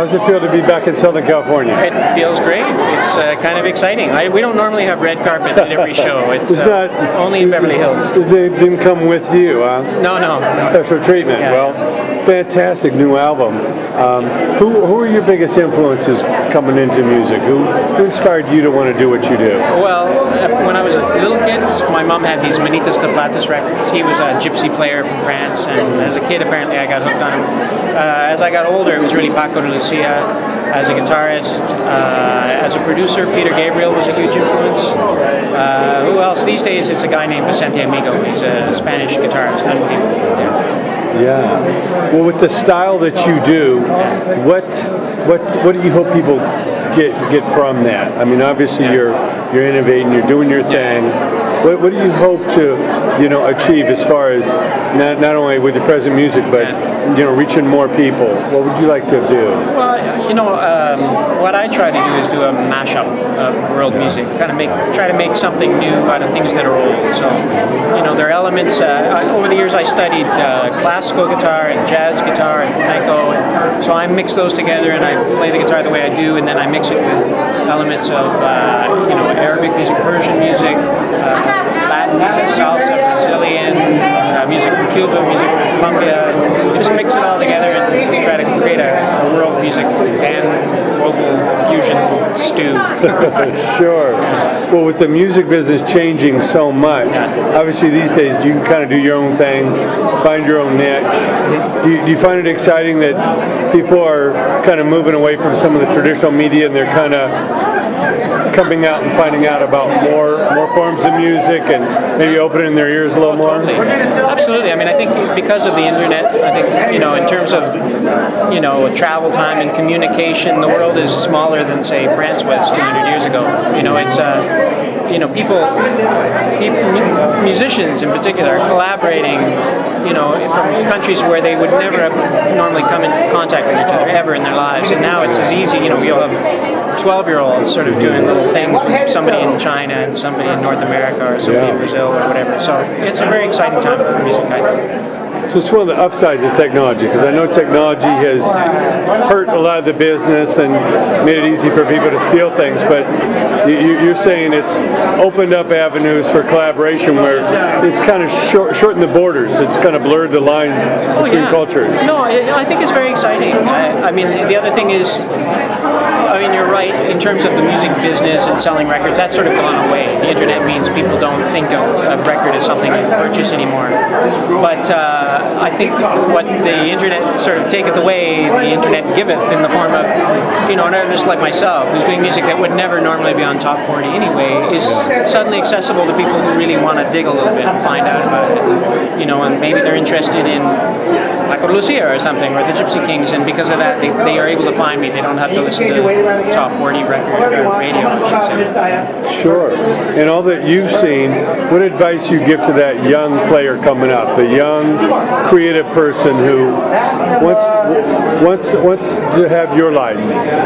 How's it feel to be back in Southern California? It feels great. It's uh, kind of exciting. I, we don't normally have red carpet at every show. It's, It's uh, not- only in Beverly Hills. It didn't come with you, huh? No, no. Special treatment. Yeah. Well, fantastic new album. Um, who, who are your biggest influences coming into music? Who, who inspired you to want to do what you do? Well, uh, when I was a little kid, my mom had these Manitas de Platas records. He was a gypsy player from France, and as a kid, apparently, I got hooked on him. Uh, as I got older, it was really Paco de Lucia. As a guitarist, uh, as a producer, Peter Gabriel was a huge influence. Uh, who else? These days, it's a guy named Vicente Amigo. He's a Spanish guitarist. Unbelievable. Yeah. Yeah. Well, with the style that you do, what what what do you hope people get get from that? I mean, obviously Yeah. you're you're innovating, you're doing your thing. What, what do you hope to you know achieve as far as not not only with your present music, but you know reaching more people? What would you like to do? Well, you know, um, what I try to do is do a mashup of world music, kind of make try to make something new out of things that are old. So, you know, there are elements. Uh, I- over the years, I studied uh, classical guitar and jazz guitar and flamenco, and so I mix those together and I play the guitar the way I do, and then I mix it with elements of uh, you know Arabic music, uh, Latin music, salsa, Brazilian uh, music from Cuba, music from Colombia. Just mix it all together and try to create a, a world music and global fusion stew. Sure. Well, with the music business changing so much, obviously these days you can kind of do your own thing, find your own niche. Do you, do you find it exciting that people are kind of moving away from some of the traditional media and they're kind of coming out and finding out about more more forms of music and maybe opening their ears a little more? Absolutely. I mean, I think because of the internet, I think, you know, in terms of, you know, travel time and communication, the world is smaller than, say, France was 200 years ago. You know, it's, uh, you know, people, people musicians in particular, are collaborating, you know, from countries where they would never have normally come in contact with each other ever in their lives. And now it's as easy, you know, you'll have 12 year olds sort of doing little things with somebody in China and somebody in North America or somebody Yeah. in Brazil or whatever. So it's a very exciting time for music, I think. So it's one of the upsides of technology because I know technology has hurt a lot of the business and made it easy for people to steal things. But you- you- you're saying it's opened up avenues for collaboration where it's kind of short, shortened the borders. It's kind of blurred the lines Oh, between yeah. cultures. No, I, I think it's very exciting. I, I mean, the other thing is, I mean, you're right in terms of the music business and selling records. That's sort of gone away. The internet means people don't think of a record as something you purchase anymore. But uh, I think what the internet sort of taketh away, the internet giveth in the form of, you know, an artist like myself who's doing music that would never normally be on top 40 anyway, is suddenly accessible to people who really want to dig a little bit and find out about it. You know, and maybe they're interested in De Lucia or something, or the Gypsy Kings, and because of that, they, they are able to find me. They don't have to listen to top 40 record or radio. Sure. And all that you've seen, what advice you give to that young player coming up, the young creative person who wants wants wants to have your life?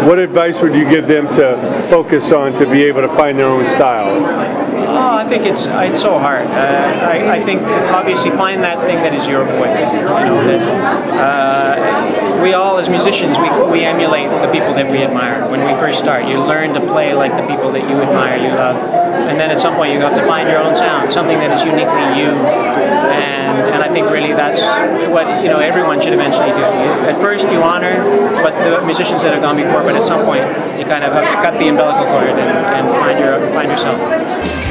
What advice would you give them to focus on to be able to find their own style? Oh, I think it's it's so hard. Uh, I, I think obviously find that thing that is your voice. You know that uh, we all as musicians we, we emulate the people that we admire. When we first start, you learn to play like the people that you admire, you love, and then at some point you have to find your own sound, something that is uniquely you. And and I think really that's what you know everyone should eventually do. You, at first you honor what the musicians that have gone before, but at some point you kind of have to cut the umbilical cord and, and find your find yourself.